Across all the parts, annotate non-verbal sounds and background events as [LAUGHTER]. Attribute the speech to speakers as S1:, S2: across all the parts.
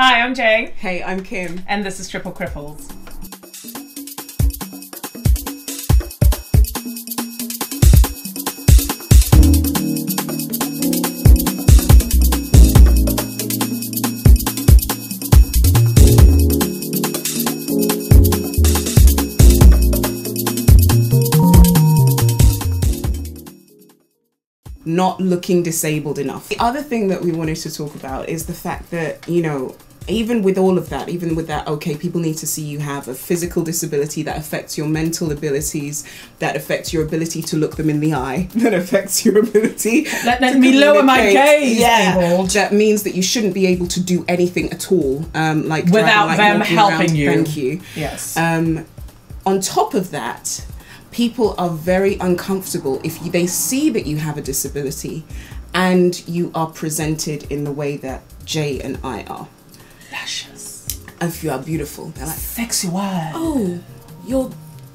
S1: Hi, I'm Jay,
S2: Hey, I'm Kym.
S1: and this is Triple Cripples.
S2: Not looking disabled enough. The other thing that we wanted to talk about is the fact that, you know, even with all of that, even with that, okay, people need to see you have a physical disability that affects your mental abilities, that affects your ability to look them in the eye, [LAUGHS] that affects your ability.
S1: Let- let me lower my gaze,
S2: Yeah, that means that you shouldn't be able to do anything at all, um, like
S1: Without
S2: like
S1: them helping
S2: around.
S1: you.
S2: Thank you.
S1: Yes.
S2: Um, on top of that, people are very uncomfortable if you, they see that you have a disability and you are presented in the way that Jay and I are.
S1: Luscious.
S2: If you are beautiful, they're like,
S1: Sexy word.
S2: "Oh, you're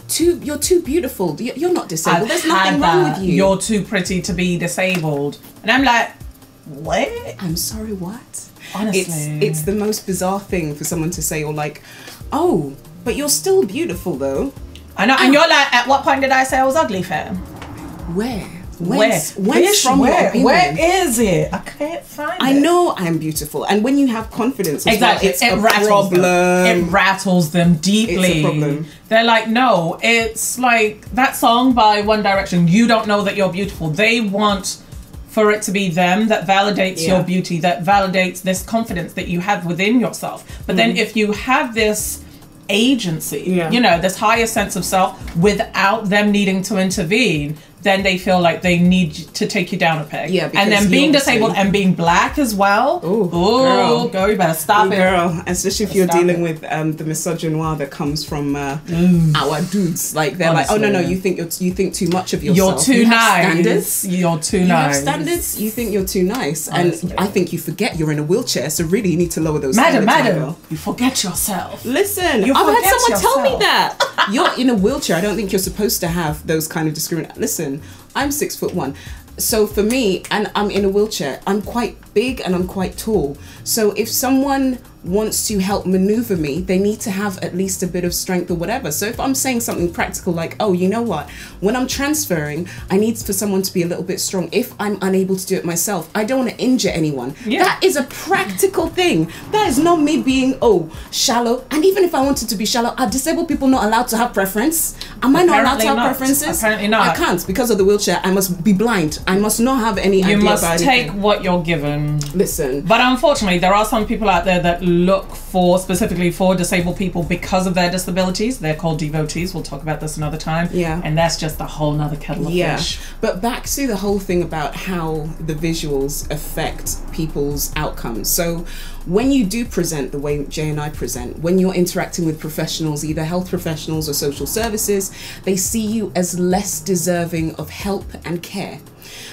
S2: too you're too beautiful. You- You're not disabled. There's nothing wrong
S1: that.
S2: with you."
S1: You're too pretty to be disabled. And I'm like, what?
S2: I'm sorry, what?
S1: Honestly.
S2: It's it's the most bizarre thing for someone to say or like, "Oh, but you're still beautiful though."
S1: I know. And ah. you're like, at what point did I say I was ugly, fam?
S2: Where?
S1: Where?
S2: Whence, from
S1: where? Where is it? I can't find
S2: I
S1: it.
S2: I know I'm beautiful, and when you have confidence,
S1: Exactly.
S2: well, it's
S1: it
S2: a
S1: rattles
S2: problem.
S1: them. It rattles them deeply.
S2: problem.
S1: They're like, no, it's like that song by One Direction. You don't know that you're beautiful. They want for it to be them that validates
S2: Yeah.
S1: your beauty, that validates this confidence that you have within yourself. But then mm. if you have this agency.
S2: Yeah.
S1: you know, this higher sense of self without them needing to intervene, then they feel like they need to take you down a peg.
S2: Yeah,
S1: and then being disabled and being black as well.
S2: Ooh,
S1: Ooh,
S2: girl.
S1: girl, you better stop it.
S2: Girl, especially if you're
S1: Stop
S2: dealing
S1: it.
S2: with um, the misogynoir that comes from uh, our dudes, like they're like, oh no no, you think you're you think too much of yourself.
S1: You're
S2: yourself.
S1: too
S2: You have
S1: nice.
S2: Standards.
S1: You're too
S2: You
S1: nice.
S2: have standards. You think you're too nice,
S1: Honestly.
S2: and I think you forget you're in a wheelchair. So really, you need to lower those
S1: Madam, madam, you forget yourself.
S2: Listen,
S1: You
S2: I've had someone tell me that. You're in a wheelchair. I don't think you're supposed to have those kind of discrimination. Listen, I'm six foot one. So for me, and I'm in a wheelchair, I'm quite big and I'm quite tall. So if someone wants to help maneuver me, they need to have at least a bit of strength or whatever. So if I'm saying something practical like, oh, you know what? When I'm transferring, I need for someone to be a little bit strong. If I'm unable to do it myself, I don't want to injure anyone.
S1: Yeah.
S2: That is a practical thing. That is not me being oh shallow. And even if I wanted to be shallow, are disabled people not allowed to have preference? Am I not allowed to have
S1: not.
S2: preferences?
S1: Apparently not.
S2: I can't because of the wheelchair. I must be blind. I must not have any
S1: You must take
S2: anything.
S1: what you're given.
S2: Listen,
S1: But unfortunately, there are some people out there that look for specifically for disabled people because of their disabilities. They're called devotees. We'll talk about this another time.
S2: Yeah.
S1: And that's just a whole nother kettle of
S2: yeah.
S1: fish.
S2: But back to the whole thing about how the visuals affect people's outcomes. So when you do present the way Jay and I present, when you're interacting with professionals, either health professionals or social services, they see you as less deserving of help and care.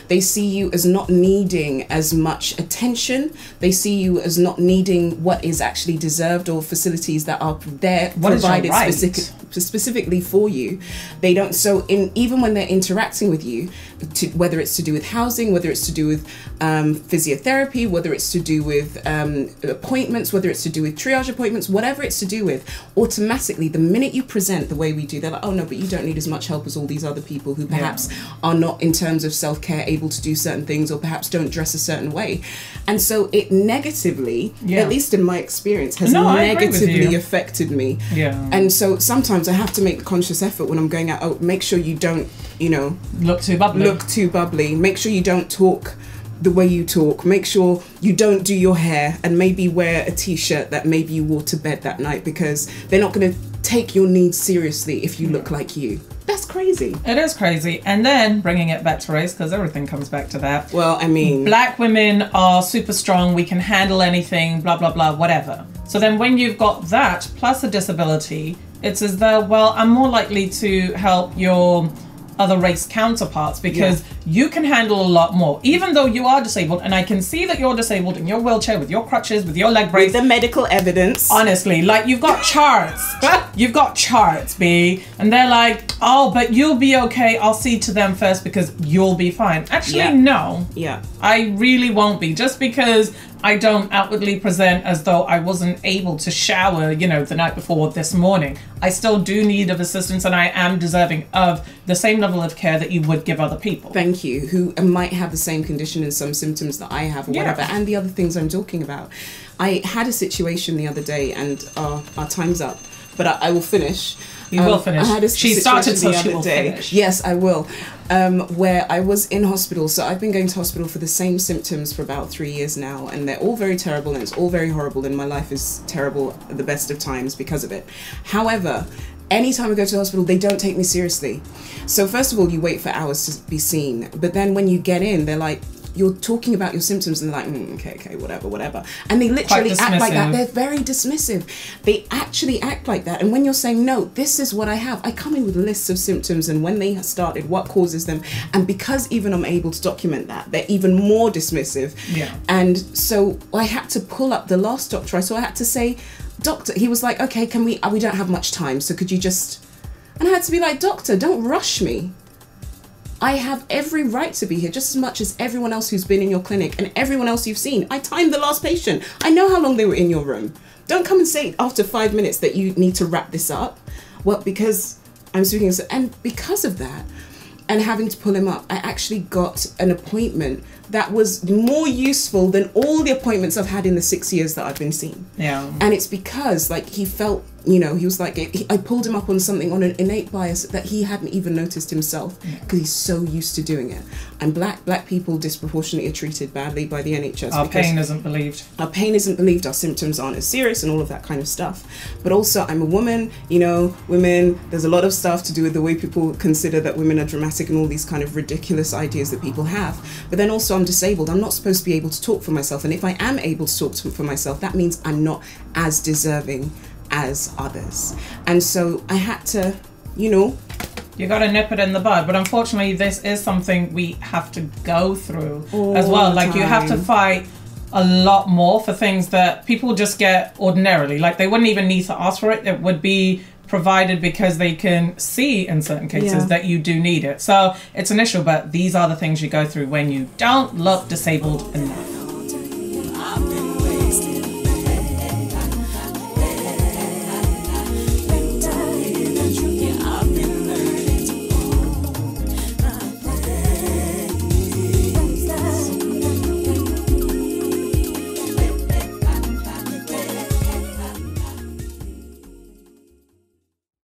S2: They see you as not needing as much attention. They see you as not needing what is actually deserved or facilities that are there
S1: What
S2: provided
S1: right?
S2: specific, specifically for you. They don't. So in even when they're interacting with you, to, whether it's to do with housing, whether it's to do with um, physiotherapy, whether it's to do with um, appointments, whether it's to do with triage appointments, whatever it's to do with, automatically the minute you present the way we do, they're like, oh no, but you don't need as much help as all these other people who perhaps are not in terms of self care able to do certain things or perhaps don't dress a certain way, and so it negatively,
S1: Yeah.
S2: at least in my experience, has
S1: No, I agree with
S2: negatively affected me.
S1: Yeah.
S2: And so sometimes I have to make the conscious effort when I'm going out. Oh, make sure you don't, you know,
S1: Look too bubbly.
S2: Look too bubbly. Make sure you don't talk the way you talk. Make sure you don't do your hair and maybe wear a t-shirt that maybe you wore to bed that night because they're not going to take your needs seriously if you look like you. That's crazy.
S1: It is crazy. And then bringing it back to race, because everything comes back to that.
S2: Well, I mean,
S1: Black women are super strong, we can handle anything, blah, blah, blah, whatever. So then when you've got that plus a disability, it's as though, well, I'm more likely to help your other race counterparts because you can handle a lot more, even though you are disabled. And I can see that you're disabled in your wheelchair with your crutches, with your leg brace.
S2: the medical evidence.
S1: Honestly, like you've got charts. [LAUGHS] you've got charts, B. And they're like, oh, but you'll be okay. I'll see to them first because you'll be fine. Actually,
S2: Yeah.
S1: no.
S2: yeah.
S1: I really won't be. Just because I don't outwardly present as though I wasn't able to shower, you know, the night before this morning. I still do need of assistance and I am deserving of the same level of care that you would give other people.
S2: Thank you. Who might have the same condition and some symptoms that I have or
S1: Yeah.
S2: whatever, and the other things I'm talking about. I had a situation the other day, and uh, our time's up, but I, I will finish.
S1: You will finish.
S2: I had a
S1: She started, so
S2: the
S1: she
S2: other
S1: will
S2: day.
S1: finish.
S2: Yes, I will. Um, where I was in hospital. So I've been going to hospital for the same symptoms for about three years now, and they're all very terrible and it's all very horrible, and my life is terrible at the best of times because of it. However, anytime I go to the hospital, they don't take me seriously. So, first of all, you wait for hours to be seen, but then when you get in, they're like, you're talking about your symptoms and they're like, mm, okay, okay, whatever, whatever. And they literally act like that. They're very dismissive. They actually act like that. And when you're saying, no, this is what I have, I come in with lists of symptoms and when they started, what causes them. And because even I'm able to document that, they're even more dismissive.
S1: Yeah.
S2: And so I had to pull up the last doctor I saw. I had to say, doctor, he was like, okay, can we, uh, we don't have much time. So could you just, and I had to be like, doctor, don't rush me. I have every right to be here just as much as everyone else who's been in your clinic and everyone else you've seen. I timed the last patient. I know how long they were in your room. Don't come and say after five minutes that you need to wrap this up. Well, because I'm speaking, and because of that, and having to pull him up, I actually got an appointment that was more useful than all the appointments I've had in the six years that I've been seen.
S1: Yeah.
S2: And it's because, like, he felt, you know, he was like, he, I pulled him up on something, on an innate bias that he hadn't even noticed himself mm. because he's so used to doing it. And black black people disproportionately are treated badly by the NHS
S1: Our pain isn't believed.
S2: our pain isn't believed, our symptoms aren't as serious, and all of that kind of stuff. But also, I'm a woman, you know, women, there's a lot of stuff to do with the way people consider that women are dramatic and all these kind of ridiculous ideas that people have. But then also, I'm disabled. I'm not supposed to be able to talk for myself. And if I am able to talk to, for myself, that means I'm not as deserving as others. And so I had to, you know,
S1: You got to nip it in the bud, but unfortunately, this is something we have to go through as well. Like you have to fight a lot more for things that people just get ordinarily. Like they wouldn't even need to ask for it. It would be provided because they can see in certain cases
S2: Yeah.
S1: that you do need it. So it's an issue, but these are the things you go through when you don't look disabled enough.